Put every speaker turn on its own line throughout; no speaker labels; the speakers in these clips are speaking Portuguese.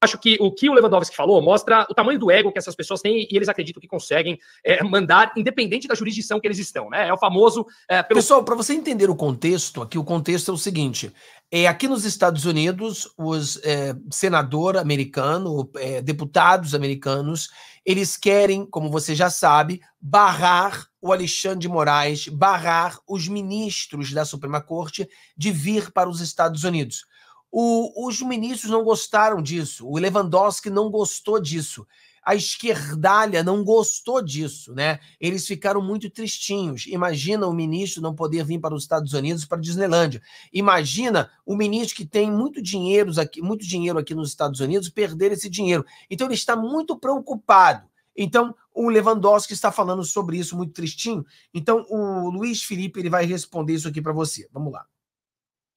acho que o que o Lewandowski falou mostra o tamanho do ego que essas pessoas têm e eles acreditam que conseguem é, mandar, independente da jurisdição que eles estão, né? É o famoso. É,
pelo... Pessoal, para você entender o contexto, aqui o contexto é o seguinte: é, aqui nos Estados Unidos, os é, senador americano, é, deputados americanos, eles querem, como você já sabe, barrar o Alexandre de Moraes, barrar os ministros da Suprema Corte de vir para os Estados Unidos. O, os ministros não gostaram disso, o Lewandowski não gostou disso, a esquerdalha não gostou disso, né? Eles ficaram muito tristinhos. Imagina o ministro não poder vir para os Estados Unidos para a Disneylândia. Imagina o ministro que tem muito dinheiro aqui, muito dinheiro aqui nos Estados Unidos perder esse dinheiro. Então ele está muito preocupado. Então, o Lewandowski está falando sobre isso muito tristinho. Então, o Luiz Felipe ele vai responder isso aqui para você. Vamos lá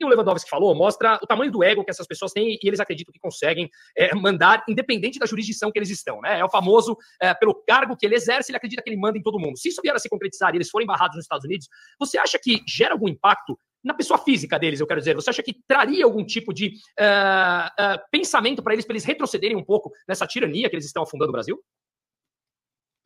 que o Lewandowski falou mostra o tamanho do ego que essas pessoas têm e eles acreditam que conseguem é, mandar, independente da jurisdição que eles estão. Né? É o famoso, é, pelo cargo que ele exerce, ele acredita que ele manda em todo mundo. Se isso vier a se concretizar e eles forem barrados nos Estados Unidos, você acha que gera algum impacto na pessoa física deles, eu quero dizer. Você acha que traria algum tipo de uh, uh, pensamento para eles, para eles retrocederem um pouco nessa tirania que eles estão afundando o Brasil?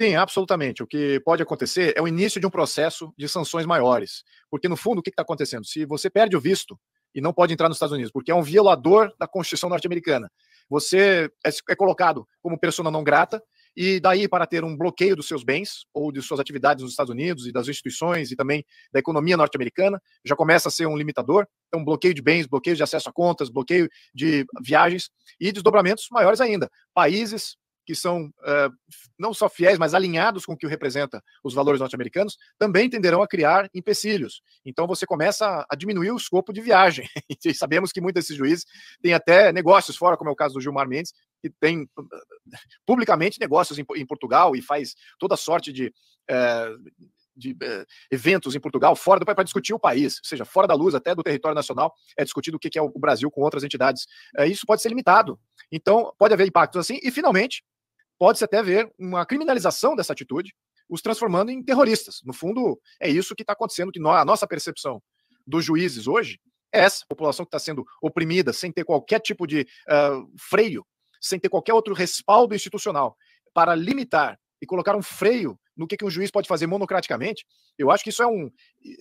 Sim, absolutamente. O que pode acontecer é o início de um processo de sanções maiores. Porque, no fundo, o que está acontecendo? Se você perde o visto e não pode entrar nos Estados Unidos, porque é um violador da Constituição norte-americana, você é, é colocado como persona não grata, e daí para ter um bloqueio dos seus bens ou de suas atividades nos Estados Unidos e das instituições e também da economia norte-americana, já começa a ser um limitador. Então, bloqueio de bens, bloqueio de acesso a contas, bloqueio de viagens e desdobramentos maiores ainda. Países que são uh, não só fiéis, mas alinhados com o que representa os valores norte-americanos, também tenderão a criar empecilhos. Então você começa a diminuir o escopo de viagem. e sabemos que muitos desses juízes têm até negócios fora, como é o caso do Gilmar Mendes, que tem publicamente negócios em, em Portugal e faz toda sorte de. Uh, de eventos em Portugal, fora do para discutir o país, ou seja, fora da luz, até do território nacional, é discutido o que é o Brasil com outras entidades. Isso pode ser limitado. Então, pode haver impactos assim. E, finalmente, pode-se até ver uma criminalização dessa atitude, os transformando em terroristas. No fundo, é isso que está acontecendo, que a nossa percepção dos juízes hoje é essa, população que está sendo oprimida, sem ter qualquer tipo de uh, freio, sem ter qualquer outro respaldo institucional, para limitar e colocar um freio no que, que um juiz pode fazer monocraticamente, eu acho que isso é um,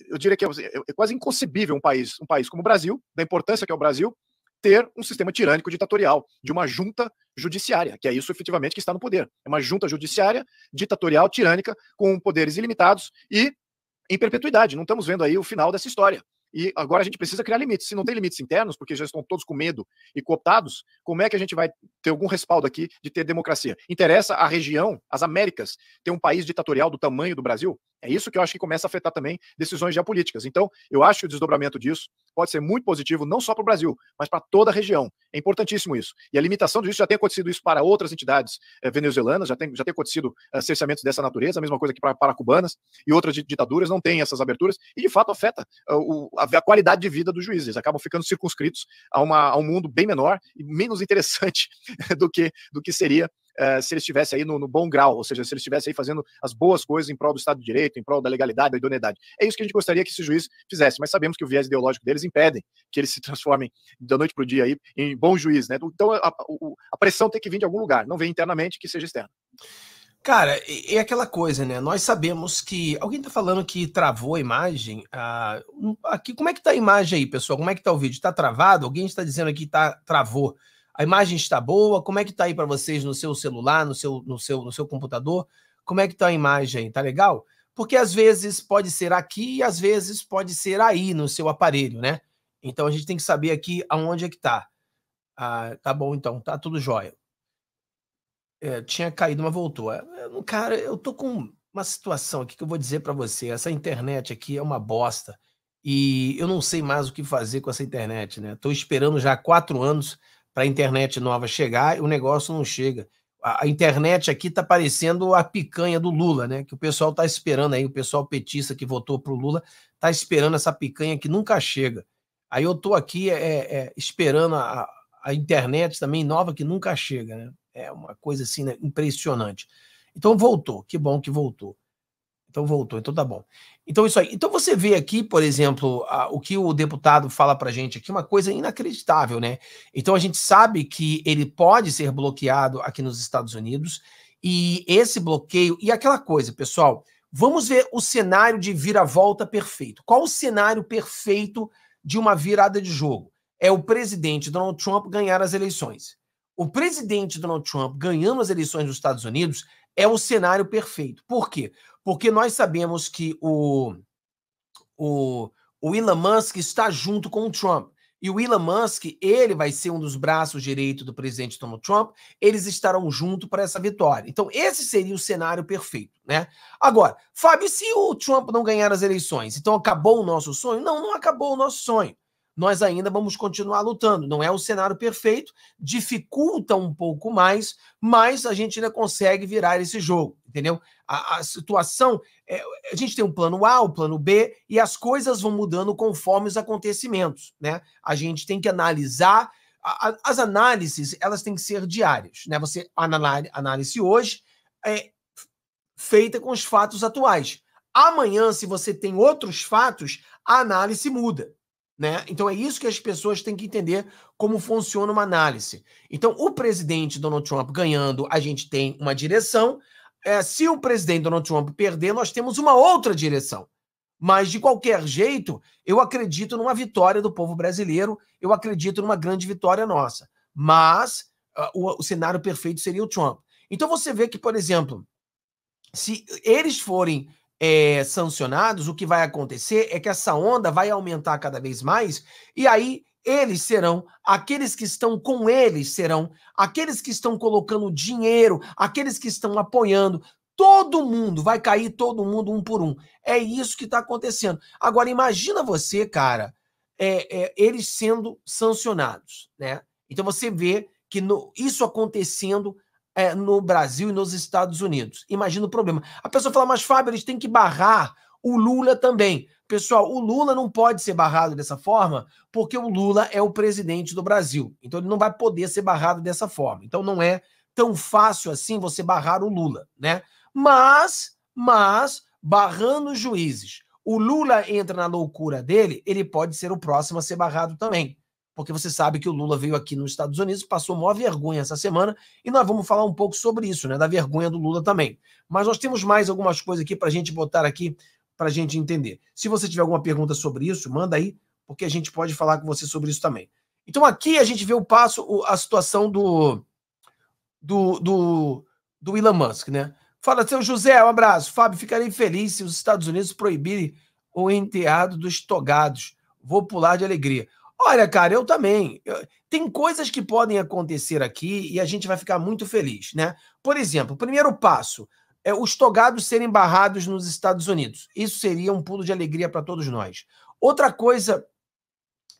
eu diria que é, é quase inconcebível um país, um país como o Brasil, da importância que é o Brasil, ter um sistema tirânico ditatorial, de uma junta judiciária, que é isso efetivamente que está no poder. É uma junta judiciária, ditatorial, tirânica, com poderes ilimitados e em perpetuidade. Não estamos vendo aí o final dessa história. E agora a gente precisa criar limites. Se não tem limites internos, porque já estão todos com medo e cooptados, como é que a gente vai ter algum respaldo aqui de ter democracia? Interessa a região, as Américas, ter um país ditatorial do tamanho do Brasil? É isso que eu acho que começa a afetar também decisões geopolíticas. Então, eu acho que o desdobramento disso pode ser muito positivo, não só para o Brasil, mas para toda a região. É importantíssimo isso. E a limitação disso já tem acontecido isso para outras entidades eh, venezuelanas, já tem, já tem acontecido eh, cerceamentos dessa natureza, a mesma coisa que para, para cubanas e outras ditaduras não têm essas aberturas, e de fato afeta uh, o, a, a, qualidade de vida dos juízes. Acabam ficando circunscritos a, uma, a um mundo bem menor e menos interessante do que, do que seria uh, se ele estivesse aí no, no, bom grau, ou seja, se ele estivesse aí fazendo as boas coisas em prol do Estado de Direito, em prol da legalidade, da idoneidade. É isso que a gente gostaria que esse juiz fizesse, mas sabemos que o viés ideológico deles impedem que eles se transformem da noite para o dia aí em bom juiz, né? Então a, a, pressão tem que vir de algum lugar, não vem internamente que seja externo.
Cara, é aquela coisa, né? Nós sabemos que. Alguém tá falando que travou a imagem. Ah, aqui, como é que tá a imagem aí, pessoal? Como é que tá o vídeo? Tá travado? Alguém está dizendo aqui que tá, travou. A imagem está boa? Como é que está aí para vocês no seu celular, no seu, no seu, no seu computador? Como é que está a imagem? Tá legal? Porque às vezes pode ser aqui e às vezes pode ser aí no seu aparelho, né? Então a gente tem que saber aqui aonde é que tá. Ah, tá bom então, tá tudo jóia. É, tinha caído, mas voltou. É, cara, eu tô com uma situação aqui que eu vou dizer para você. Essa internet aqui é uma bosta. E eu não sei mais o que fazer com essa internet, né? Tô esperando já há quatro anos para a internet nova chegar o negócio não chega. A, a internet aqui está parecendo a picanha do Lula, né? Que o pessoal está esperando aí, o pessoal petista que votou para o Lula está esperando essa picanha que nunca chega. Aí eu estou aqui é, é, esperando a, a internet também nova que nunca chega, né? É uma coisa assim né? impressionante. Então voltou, que bom que voltou. Então voltou, então tá bom. Então isso aí. Então você vê aqui, por exemplo, a, o que o deputado fala pra gente aqui, uma coisa inacreditável, né? Então a gente sabe que ele pode ser bloqueado aqui nos Estados Unidos e esse bloqueio e aquela coisa, pessoal, vamos ver o cenário de vira-volta perfeito. Qual o cenário perfeito de uma virada de jogo? É o presidente Donald Trump ganhar as eleições. O presidente Donald Trump ganhando as eleições dos Estados Unidos é o cenário perfeito. Por quê? Porque nós sabemos que o, o, o Elon Musk está junto com o Trump. E o Elon Musk, ele vai ser um dos braços direitos do presidente Donald Trump, eles estarão junto para essa vitória. Então, esse seria o cenário perfeito, né? Agora, Fábio, se o Trump não ganhar as eleições, então acabou o nosso sonho? Não, não acabou o nosso sonho nós ainda vamos continuar lutando. Não é o cenário perfeito, dificulta um pouco mais, mas a gente ainda consegue virar esse jogo, entendeu? A, a situação, é, a gente tem um plano A, o um plano B, e as coisas vão mudando conforme os acontecimentos, né? A gente tem que analisar. As análises, elas têm que ser diárias, né? Você análise, análise hoje é feita com os fatos atuais. Amanhã, se você tem outros fatos, a análise muda. Né? Então é isso que as pessoas têm que entender como funciona uma análise. Então, o presidente Donald Trump ganhando, a gente tem uma direção. É, se o presidente Donald Trump perder, nós temos uma outra direção. Mas, de qualquer jeito, eu acredito numa vitória do povo brasileiro, eu acredito numa grande vitória nossa. Mas uh, o, o cenário perfeito seria o Trump. Então você vê que, por exemplo, se eles forem é, sancionados, o que vai acontecer é que essa onda vai aumentar cada vez mais, e aí eles serão, aqueles que estão com eles serão, aqueles que estão colocando dinheiro, aqueles que estão apoiando, todo mundo vai cair, todo mundo um por um. É isso que está acontecendo. Agora, imagina você, cara, é, é, eles sendo sancionados, né? Então você vê que no, isso acontecendo é, no Brasil e nos Estados Unidos. Imagina o problema. A pessoa fala, mas Fábio, eles têm que barrar o Lula também. Pessoal, o Lula não pode ser barrado dessa forma, porque o Lula é o presidente do Brasil. Então ele não vai poder ser barrado dessa forma. Então não é tão fácil assim você barrar o Lula, né? Mas, mas barrando os juízes, o Lula entra na loucura dele, ele pode ser o próximo a ser barrado também porque você sabe que o Lula veio aqui nos Estados Unidos, passou maior vergonha essa semana, e nós vamos falar um pouco sobre isso, né? Da vergonha do Lula também. Mas nós temos mais algumas coisas aqui para a gente botar aqui, para a gente entender. Se você tiver alguma pergunta sobre isso, manda aí, porque a gente pode falar com você sobre isso também. Então aqui a gente vê o passo, a situação do, do, do, do Elon Musk, né? Fala, seu José, um abraço. Fábio, ficarei feliz se os Estados Unidos proibirem o enteado dos togados. Vou pular de alegria. Olha, cara, eu também. Tem coisas que podem acontecer aqui e a gente vai ficar muito feliz, né? Por exemplo, o primeiro passo é os togados serem barrados nos Estados Unidos. Isso seria um pulo de alegria para todos nós. Outra coisa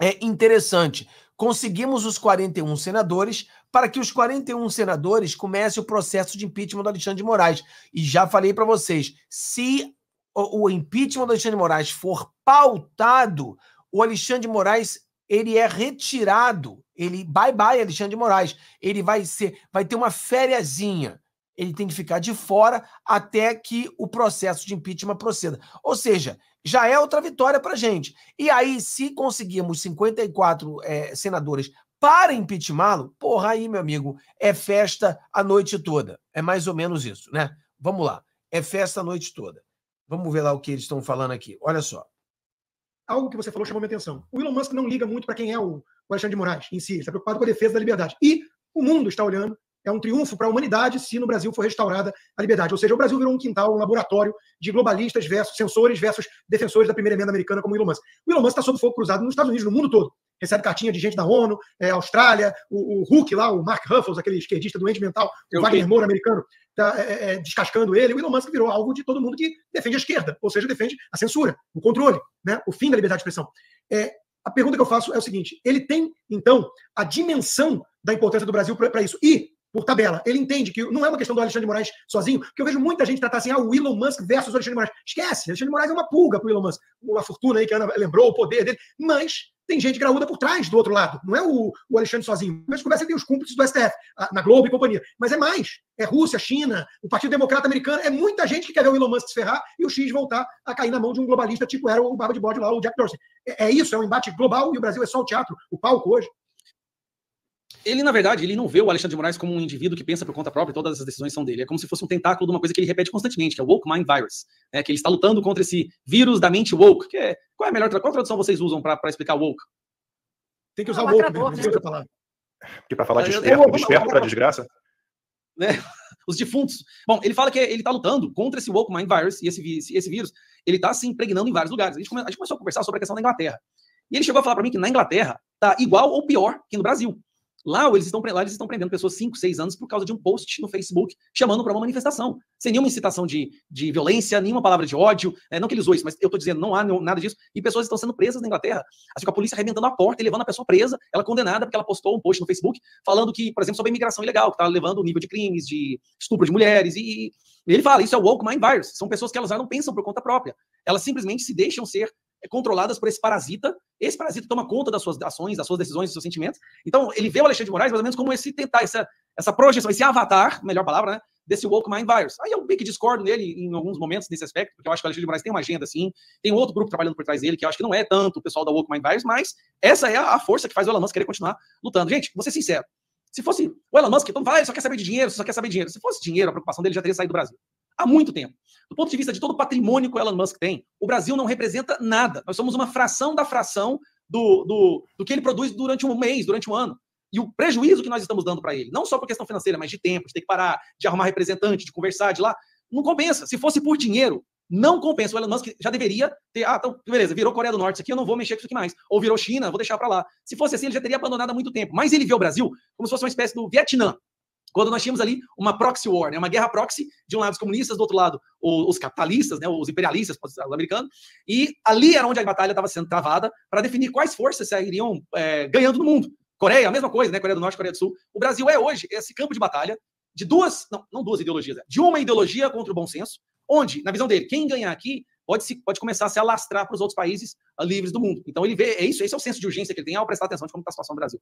é interessante. Conseguimos os 41 senadores para que os 41 senadores comecem o processo de impeachment do Alexandre de Moraes. E já falei para vocês, se o impeachment do Alexandre de Moraes for pautado, o Alexandre de Moraes ele é retirado. Ele bye bye Alexandre de Moraes. Ele vai ser, vai ter uma fériazinha. Ele tem que ficar de fora até que o processo de impeachment proceda. Ou seja, já é outra vitória para gente. E aí, se conseguirmos 54 é, senadores para impeachmá-lo, porra, aí, meu amigo, é festa a noite toda. É mais ou menos isso, né? Vamos lá. É festa a noite toda. Vamos ver lá o que eles estão falando aqui. Olha só
algo que você falou chamou minha atenção. O Elon Musk não liga muito para quem é o, Alexandre de Moraes em si, ele está preocupado com a defesa da liberdade. E o mundo está olhando, é um triunfo para a humanidade se no Brasil for restaurada a liberdade. Ou seja, o Brasil virou um quintal, um laboratório de globalistas versus censores versus defensores da primeira emenda americana como o Elon Musk. O Elon Musk está sob fogo cruzado nos Estados Unidos, no mundo todo. Recebe cartinha de gente da ONU, é, Austrália, o, o Hulk lá, o Mark Ruffles, aquele esquerdista doente mental, o Wagner Moura americano, está é, é, descascando ele. O Elon Musk virou alvo de todo mundo que defende a esquerda, ou seja, defende a censura, o controle, né, o fim da liberdade de expressão. É, a pergunta que eu faço é o seguinte: ele tem, então, a dimensão da importância do Brasil para isso. E, por tabela, ele entende que não é uma questão do Alexandre de Moraes sozinho, porque eu vejo muita gente tratar assim, ah, o Elon Musk versus o Alexandre de Moraes. Esquece, Alexandre de Moraes é uma pulga para o Elon Musk. A fortuna aí que Ana lembrou, o poder dele, mas tem gente graúda por trás do outro lado. Não é o, o Alexandre sozinho. Mas conversa tem os cúmplices do STF, a, na Globo e companhia. Mas é mais. é Rússia, China, o Partido Democrata Americano, é muita gente que quer ver o Elon Musk se ferrar e o X voltar a cair na mão de um globalista tipo era o Barba de Bode lá, o Jack Dorsey. É, é isso, é um embate global e o Brasil é só o teatro, o palco hoje.
Ele, na verdade, ele não vê o Alexandre de Moraes como um indivíduo que pensa por conta própria e todas as decisões são dele. É como se fosse um tentáculo de uma coisa que ele repete constantemente, que é o woke mind virus. Né? Que ele está lutando contra esse vírus da mente woke. Que é, qual é a melhor qual tradução vocês usam para explicar woke?
Tem que usar o woke mesmo, né?
Que para falar de esperto, desperto para desgraça.
Né? Os defuntos. Bom, ele fala que ele está lutando contra esse woke mind virus e esse, esse vírus, ele está se impregnando em vários lugares. A gente, come, a gente começou a conversar sobre a questão da Inglaterra. E ele chegou a falar para mim que na Inglaterra tá igual ou pior que no Brasil. Lá eles estão, lá eles estão prendendo pessoas 5, 6 anos por causa de um post no Facebook chamando para uma manifestação. Sem nenhuma incitação de, de violência, nenhuma palavra de ódio. É, não que ele usou isso, mas eu estou dizendo, não há nada disso. E pessoas estão sendo presas na Inglaterra. Assim, com a polícia arrebentando a porta e levando a pessoa presa, ela condenada porque ela postou um post no Facebook falando que, por exemplo, sobre a imigração ilegal, que está levando o nível de crimes, de estupro de mulheres. E, e ele fala, isso é o woke mind virus. São pessoas que elas já não pensam por conta própria. Elas simplesmente se deixam ser controladas por esse parasita. Esse parasita toma conta das suas ações, das suas decisões, dos seus sentimentos. Então, ele vê o Alexandre de Moraes mais ou menos como esse tentar, essa, essa projeção, esse avatar, melhor palavra, né? Desse woke mind virus. Aí eu bem que discordo dele em alguns momentos nesse aspecto, porque eu acho que o Alexandre de Moraes tem uma agenda assim, tem outro grupo trabalhando por trás dele, que eu acho que não é tanto o pessoal da woke mind virus, mas essa é a força que faz o Elon Musk querer continuar lutando. Gente, vou ser sincero. Se fosse o Elon Musk, ah, ele só quer saber de dinheiro, só quer saber de dinheiro. Se fosse dinheiro, a preocupação dele já teria saído do Brasil há muito tempo. Do ponto de vista de todo o patrimônio que o Elon Musk tem, o Brasil não representa nada. Nós somos uma fração da fração do, do, do que ele produz durante um mês, durante um ano. E o prejuízo que nós estamos dando para ele, não só por questão financeira, mas de tempo, de ter que parar, de arrumar representante, de conversar, de lá, não compensa. Se fosse por dinheiro, não compensa. O Elon Musk já deveria ter. Ah, então, beleza, virou Coreia do Norte isso aqui, eu não vou mexer com isso aqui mais. Ou virou China, vou deixar para lá. Se fosse assim, ele já teria abandonado há muito tempo. Mas ele vê o Brasil como se fosse uma espécie do Vietnã. Quando nós tínhamos ali uma proxy war, né, uma guerra proxy, de um lado os comunistas, do outro lado os capitalistas, né, os imperialistas, os americanos, e ali era onde a batalha estava sendo travada para definir quais forças iriam é, ganhando no mundo. Coreia, a mesma coisa, né? Coreia do Norte, Coreia do Sul. O Brasil é hoje esse campo de batalha de duas, não, não duas ideologias, de uma ideologia contra o bom senso, onde, na visão dele, quem ganhar aqui pode, se, pode começar a se alastrar para os outros países livres do mundo. Então ele vê, é isso, esse é o senso de urgência que ele tem ao prestar atenção de como está a situação do Brasil.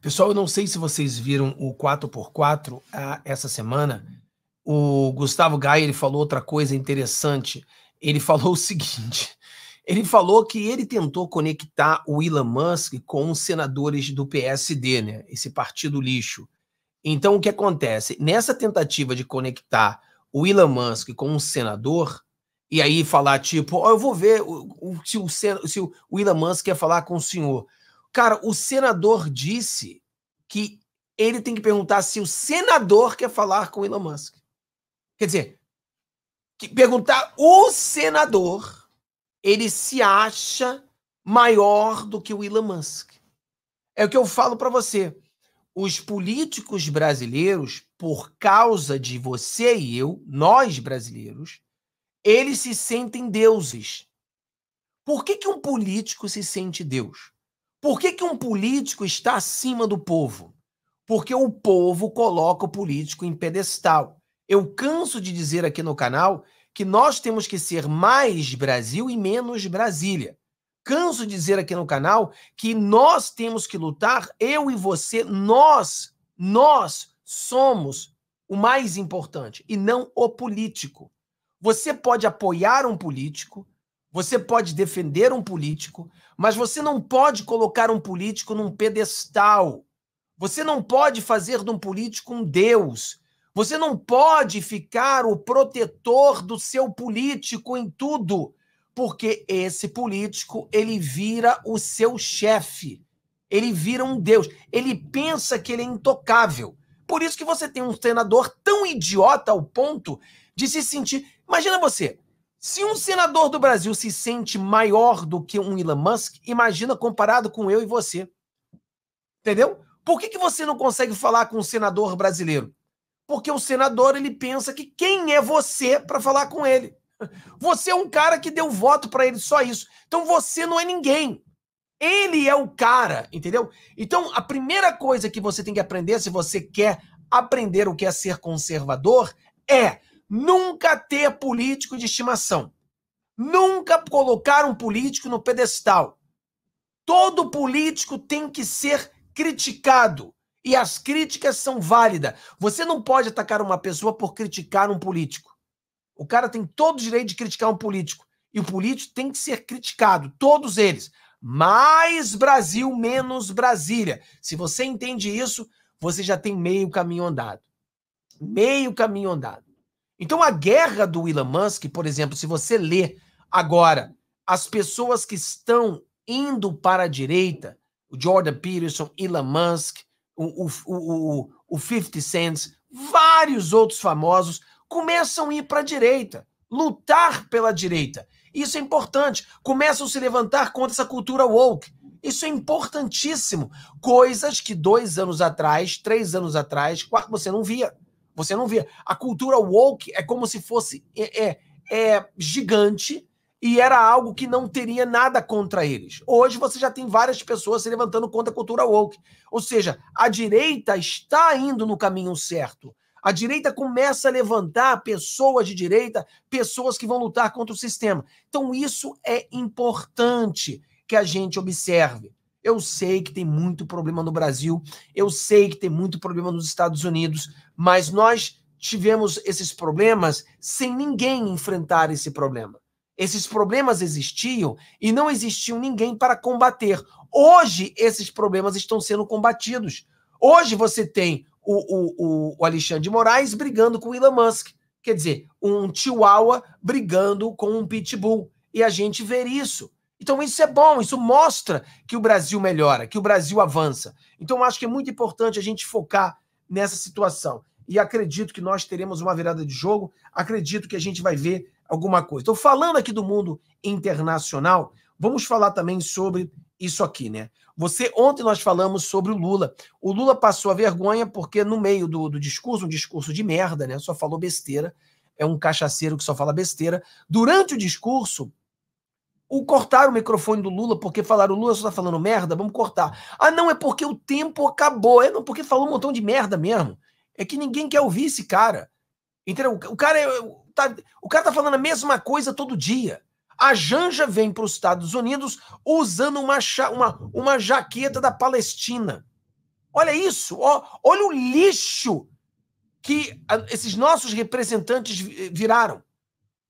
Pessoal, eu não sei se vocês viram o 4x4 ah, essa semana. O Gustavo Gai ele falou outra coisa interessante. Ele falou o seguinte: ele falou que ele tentou conectar o Elon Musk com os senadores do PSD, né? Esse partido lixo. Então, o que acontece? Nessa tentativa de conectar o Elon Musk com um senador, e aí falar tipo, oh, eu vou ver se, o, se o Elon Musk quer falar com o senhor. Cara, o senador disse que ele tem que perguntar se o senador quer falar com o Elon Musk. Quer dizer, que perguntar o senador, ele se acha maior do que o Elon Musk. É o que eu falo para você. Os políticos brasileiros, por causa de você e eu, nós brasileiros, eles se sentem deuses. Por que, que um político se sente Deus? Por que, que um político está acima do povo? Porque o povo coloca o político em pedestal. Eu canso de dizer aqui no canal que nós temos que ser mais Brasil e menos Brasília. Canso de dizer aqui no canal que nós temos que lutar, eu e você, nós, nós somos o mais importante e não o político. Você pode apoiar um político, você pode defender um político, mas você não pode colocar um político num pedestal. Você não pode fazer de um político um Deus. Você não pode ficar o protetor do seu político em tudo, porque esse político ele vira o seu chefe. Ele vira um Deus. Ele pensa que ele é intocável. Por isso que você tem um senador tão idiota ao ponto de se sentir. Imagina você, se um senador do Brasil se sente maior do que um Elon Musk, imagina comparado com eu e você. Entendeu? Por que, que você não consegue falar com um senador brasileiro? Porque o senador ele pensa que quem é você para falar com ele? Você é um cara que deu voto para ele, só isso. Então você não é ninguém. Ele é o cara, entendeu? Então a primeira coisa que você tem que aprender, se você quer aprender o que é ser conservador, é Nunca ter político de estimação. Nunca colocar um político no pedestal. Todo político tem que ser criticado. E as críticas são válidas. Você não pode atacar uma pessoa por criticar um político. O cara tem todo o direito de criticar um político. E o político tem que ser criticado, todos eles. Mais Brasil, menos Brasília. Se você entende isso, você já tem meio caminho andado. Meio caminho andado. Então, a guerra do Elon Musk, por exemplo, se você lê agora as pessoas que estão indo para a direita, o Jordan Peterson, Elon Musk, o, o, o, o 50 Cent, vários outros famosos começam a ir para a direita, lutar pela direita. Isso é importante. Começam a se levantar contra essa cultura woke. Isso é importantíssimo. Coisas que dois anos atrás, três anos atrás, você não via. Você não via. A cultura woke é como se fosse é, é, é gigante e era algo que não teria nada contra eles. Hoje você já tem várias pessoas se levantando contra a cultura woke. Ou seja, a direita está indo no caminho certo. A direita começa a levantar pessoas de direita, pessoas que vão lutar contra o sistema. Então, isso é importante que a gente observe. Eu sei que tem muito problema no Brasil, eu sei que tem muito problema nos Estados Unidos, mas nós tivemos esses problemas sem ninguém enfrentar esse problema. Esses problemas existiam e não existiam ninguém para combater. Hoje, esses problemas estão sendo combatidos. Hoje você tem o, o, o Alexandre de Moraes brigando com o Elon Musk. Quer dizer, um chihuahua brigando com um pitbull. E a gente vê isso. Então, isso é bom, isso mostra que o Brasil melhora, que o Brasil avança. Então, acho que é muito importante a gente focar nessa situação. E acredito que nós teremos uma virada de jogo, acredito que a gente vai ver alguma coisa. Estou falando aqui do mundo internacional, vamos falar também sobre isso aqui, né? Você ontem nós falamos sobre o Lula. O Lula passou a vergonha porque no meio do, do discurso, um discurso de merda, né? Só falou besteira. É um cachaceiro que só fala besteira. Durante o discurso, o cortaram o microfone do Lula porque falaram: o Lula só tá falando merda, vamos cortar. Ah, não, é porque o tempo acabou. É não, porque falou um montão de merda mesmo. É que ninguém quer ouvir esse cara. Entendeu? O cara é, tá, o cara tá falando a mesma coisa todo dia. A Janja vem para os Estados Unidos usando uma, uma, uma jaqueta da Palestina. Olha isso, ó, olha o lixo que esses nossos representantes viraram.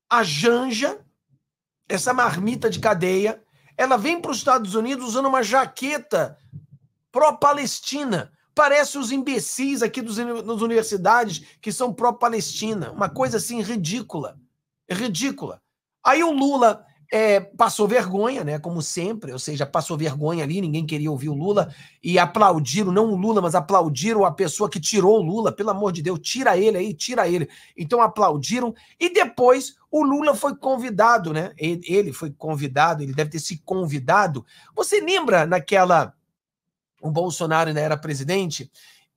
A Janja, essa marmita de cadeia, ela vem para os Estados Unidos usando uma jaqueta pró-Palestina. Parece os imbecis aqui dos, das universidades que são pró-Palestina. Uma coisa assim ridícula. Ridícula. Aí o Lula é, passou vergonha, né? Como sempre, ou seja, passou vergonha ali, ninguém queria ouvir o Lula e aplaudiram, não o Lula, mas aplaudiram a pessoa que tirou o Lula, pelo amor de Deus, tira ele aí, tira ele. Então aplaudiram e depois o Lula foi convidado, né? Ele foi convidado, ele deve ter se convidado. Você lembra naquela o Bolsonaro ainda era presidente,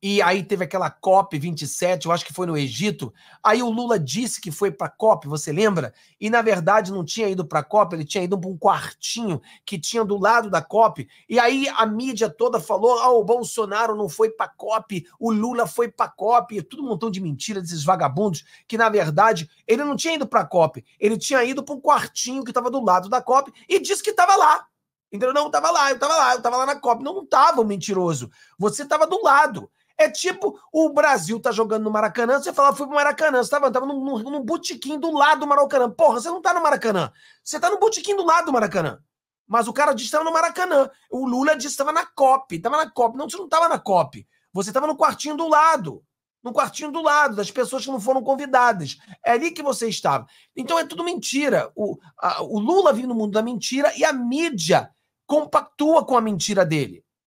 e aí teve aquela COP 27, eu acho que foi no Egito. Aí o Lula disse que foi para a COP, você lembra? E na verdade não tinha ido para a COP, ele tinha ido para um quartinho que tinha do lado da COP. E aí a mídia toda falou: "Ah, o Bolsonaro não foi para a COP, o Lula foi para a COP". E tudo um montão de mentira desses vagabundos que na verdade ele não tinha ido para a COP, ele tinha ido para um quartinho que estava do lado da COP e disse que estava lá. Entendeu? Não, tava lá, eu tava lá, eu tava lá na Copa. Não, não tava, mentiroso. Você tava do lado. É tipo o Brasil tá jogando no Maracanã, você fala, fui pro Maracanã, você tava, tava num, botequim do lado do Maracanã. Porra, você não tá no Maracanã. Você tá no botequim do lado do Maracanã. Mas o cara disse que estava no Maracanã. O Lula disse que estava na COP. Tava na COP. Não, você não tava na COP. Você tava no quartinho do lado. No quartinho do lado, das pessoas que não foram convidadas. É ali que você estava. Então é tudo mentira. O, a, o Lula vive no mundo da mentira e a mídia compactua com a mentira dele.